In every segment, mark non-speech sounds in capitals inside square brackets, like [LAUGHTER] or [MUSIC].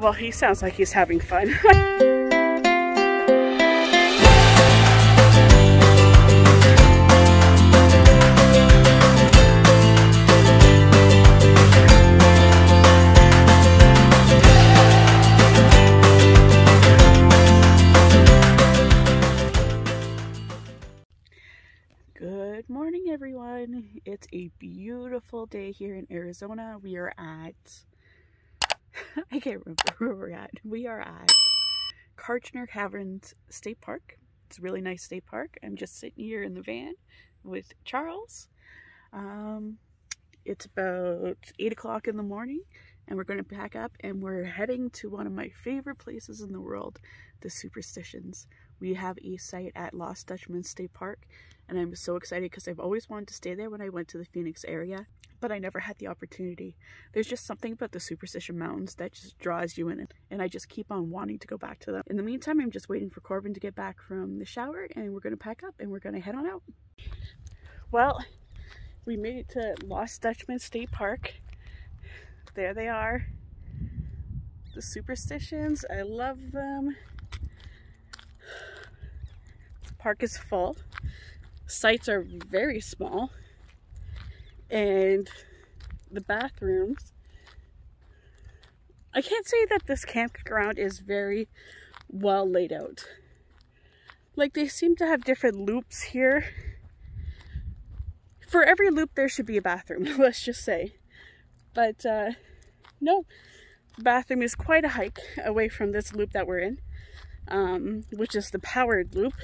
Well, he sounds like he's having fun. [LAUGHS] Good morning, everyone. It's a beautiful day here in Arizona. We are at, [LAUGHS] I can't remember [LAUGHS] where we're at. We are at Kartchner Caverns State Park. It's a really nice state park. I'm just sitting here in the van with Charles. Um, it's about 8 o'clock in the morning and we're going to pack up and we're heading to one of my favorite places in the world, the Superstitions. We have a site at Lost Dutchman State Park and I'm so excited because I've always wanted to stay there when I went to the Phoenix area, but I never had the opportunity. There's just something about the Superstition Mountains that just draws you in, and I just keep on wanting to go back to them. In the meantime, I'm just waiting for Corbin to get back from the shower, and we're to pack up, and we're to head on out. Well, we made it to Lost Dutchman State Park. There they are. The Superstitions, I love them. The park is full sites are very small and the bathrooms. I can't say that this campground is very well laid out. Like they seem to have different loops here. For every loop there should be a bathroom [LAUGHS] let's just say. But uh, no bathroom is quite a hike away from this loop that we're in um, which is the powered loop.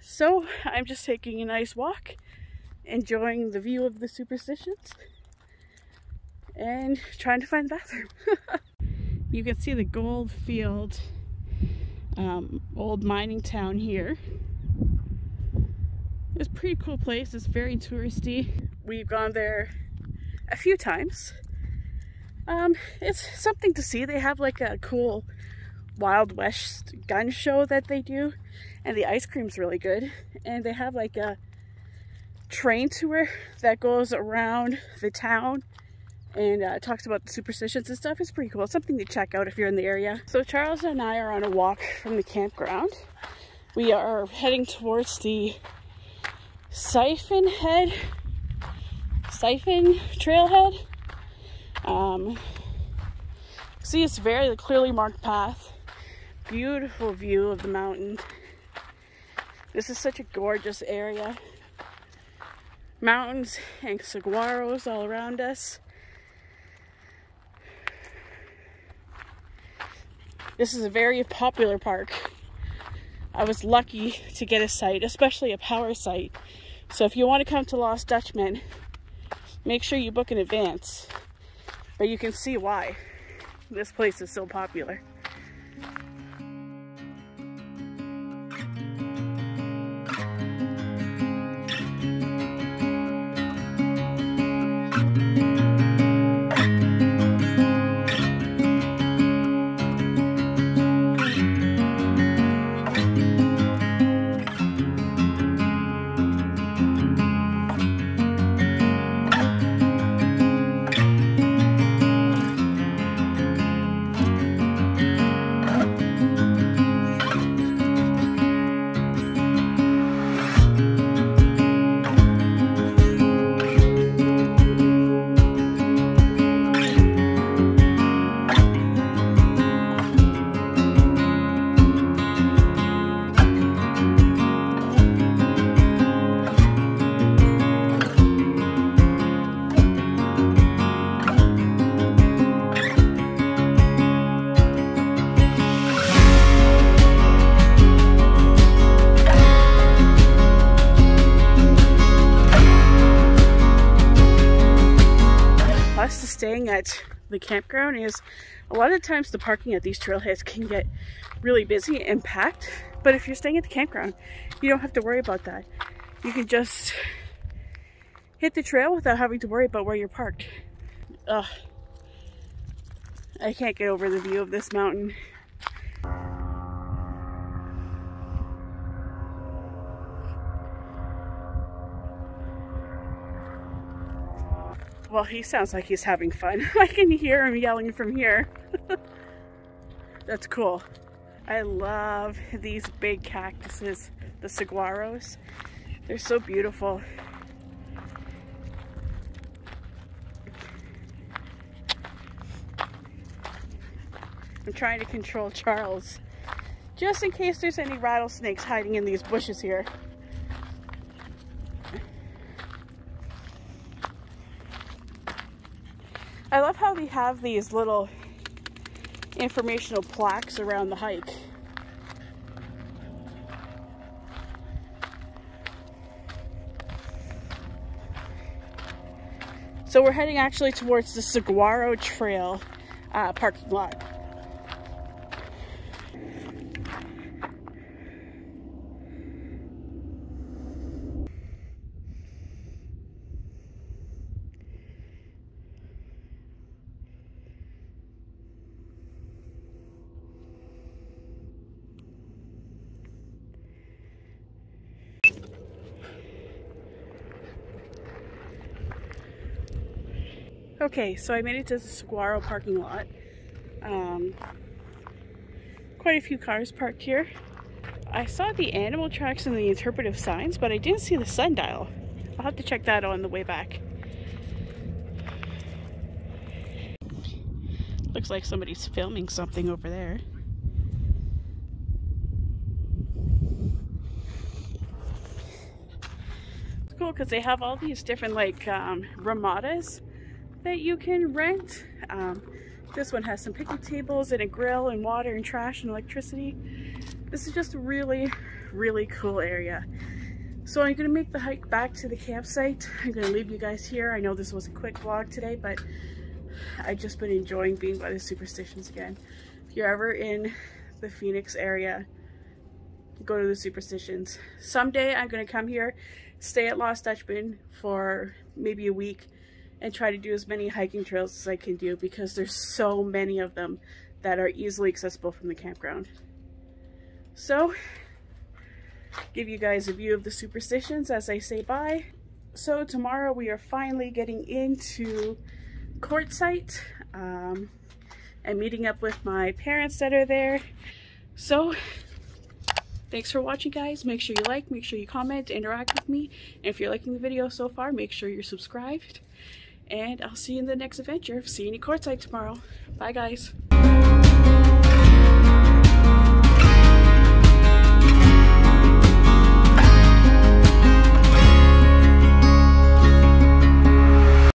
So I'm just taking a nice walk, enjoying the view of the superstitions, and trying to find the bathroom. [LAUGHS] you can see the Goldfield, um, old mining town here. It's a pretty cool place. It's very touristy. We've gone there a few times. Um, it's something to see. They have like a cool Wild West gun show that they do and the ice cream's really good and they have like a train tour that goes around the town and uh, talks about the superstitions and stuff. It's pretty cool. It's something to check out if you're in the area. So Charles and I are on a walk from the campground. We are heading towards the Siphon Head, Siphon Trailhead. Um, see, it's very clearly marked path beautiful view of the mountain. This is such a gorgeous area. Mountains and saguaros all around us. This is a very popular park. I was lucky to get a site, especially a power site. So if you want to come to Lost Dutchman, make sure you book in advance. But you can see why this place is so popular. Staying at the campground is a lot of times the parking at these trailheads can get really busy and packed. But if you're staying at the campground, you don't have to worry about that. You can just hit the trail without having to worry about where you're parked. Ugh. I can't get over the view of this mountain. Well, he sounds like he's having fun. [LAUGHS] I can hear him yelling from here. [LAUGHS] That's cool. I love these big cactuses, the saguaros. They're so beautiful. I'm trying to control Charles just in case there's any rattlesnakes hiding in these bushes here. I love how they have these little informational plaques around the hike. So we're heading actually towards the Saguaro Trail uh, parking lot. Okay, so I made it to the Saguaro parking lot. Um, quite a few cars parked here. I saw the animal tracks and the interpretive signs, but I didn't see the sundial. I'll have to check that on the way back. Looks like somebody's filming something over there. It's cool because they have all these different like um, ramadas that you can rent. Um, this one has some picnic tables and a grill and water and trash and electricity. This is just a really, really cool area. So I'm gonna make the hike back to the campsite. I'm gonna leave you guys here. I know this was a quick vlog today, but I've just been enjoying being by the Superstitions again. If you're ever in the Phoenix area, go to the Superstitions. Someday I'm gonna come here, stay at Lost Dutchman for maybe a week, and try to do as many hiking trails as I can do because there's so many of them that are easily accessible from the campground. So, give you guys a view of the superstitions as I say bye. So tomorrow we are finally getting into Quartzsite um, and meeting up with my parents that are there. So, thanks for watching guys. Make sure you like, make sure you comment, interact with me. And if you're liking the video so far, make sure you're subscribed and I'll see you in the next adventure. See you in Quartzsite tomorrow. Bye guys.